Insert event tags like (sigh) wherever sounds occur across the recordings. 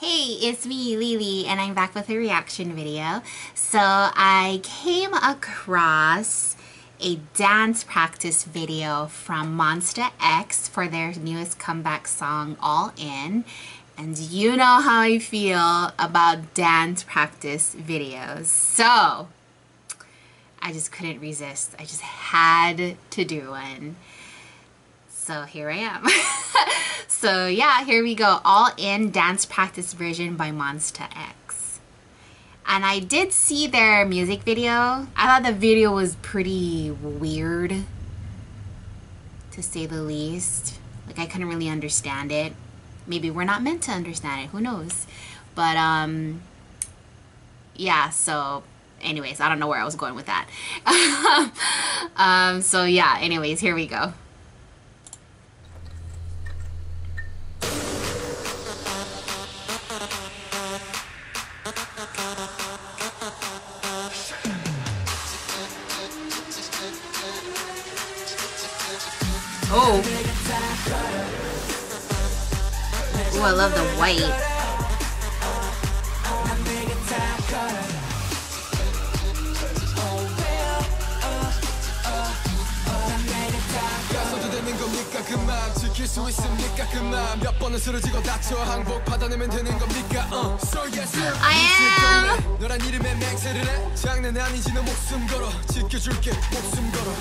Hey, it's me, Lily, and I'm back with a reaction video. So I came across a dance practice video from Monsta X for their newest comeback song, All In. And you know how I feel about dance practice videos. So I just couldn't resist. I just had to do one. So here I am. (laughs) so yeah, here we go. All in dance practice version by Monsta X. And I did see their music video. I thought the video was pretty weird, to say the least. Like I couldn't really understand it. Maybe we're not meant to understand it. Who knows? But um, yeah. So anyways, I don't know where I was going with that. (laughs) um, so yeah. Anyways, here we go. Oh. Oh, I love the white. I am 너란 이름에 맹세를 해 장난 아니지 너 목숨 걸어 지켜줄게 목숨 걸어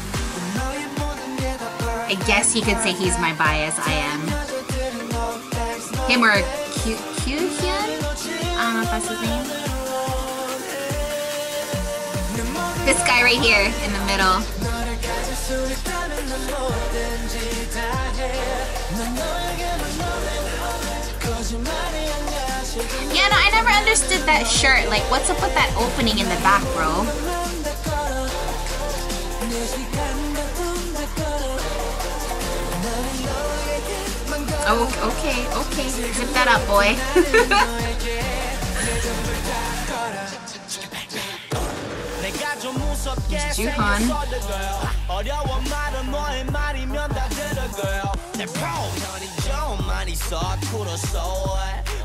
I guess he could say he's my bias. I am. Him or Q Hyun? I don't know if that's his name. This guy right here in the middle. Yeah, no, I never understood that shirt. Like, what's up with that opening in the back, bro? Oh, okay, okay. Zip that up, boy. Juhan.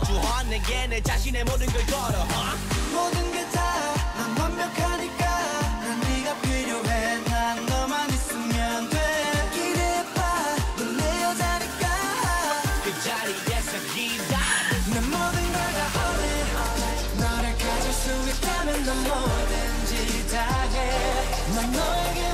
주헌에게 내 자신의 모든 걸 걸어 모든 게다난 완벽하니까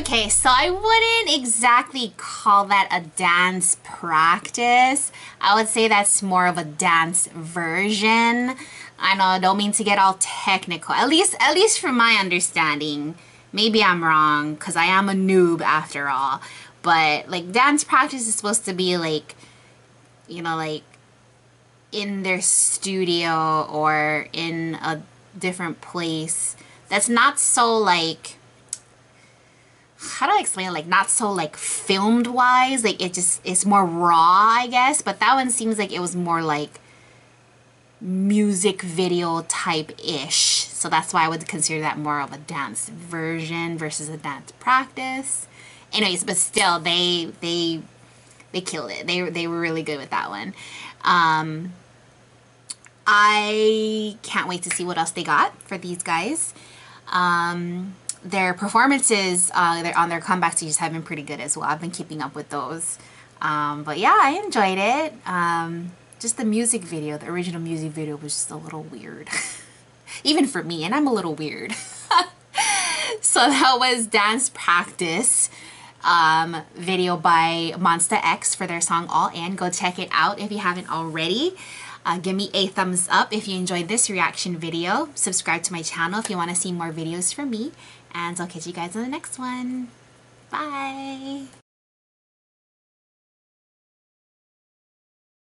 Okay, so I wouldn't exactly call that a dance practice. I would say that's more of a dance version. I know, I don't mean to get all technical. At least, at least from my understanding. Maybe I'm wrong, because I am a noob after all. But, like, dance practice is supposed to be, like, you know, like, in their studio or in a different place. That's not so, like how do I explain it? Like not so like filmed wise. Like it just it's more raw, I guess. But that one seems like it was more like music video type ish. So that's why I would consider that more of a dance version versus a dance practice. Anyways, but still they they they killed it. They, they were really good with that one. Um, I can't wait to see what else they got for these guys. Um, their performances uh, on their comeback stage have been pretty good as well. I've been keeping up with those. Um, but yeah, I enjoyed it. Um, just the music video, the original music video was just a little weird. (laughs) Even for me, and I'm a little weird. (laughs) so that was Dance Practice um, video by Monsta X for their song All In. Go check it out if you haven't already. Uh, give me a thumbs up if you enjoyed this reaction video. Subscribe to my channel if you want to see more videos from me. And I'll catch you guys in the next one. Bye!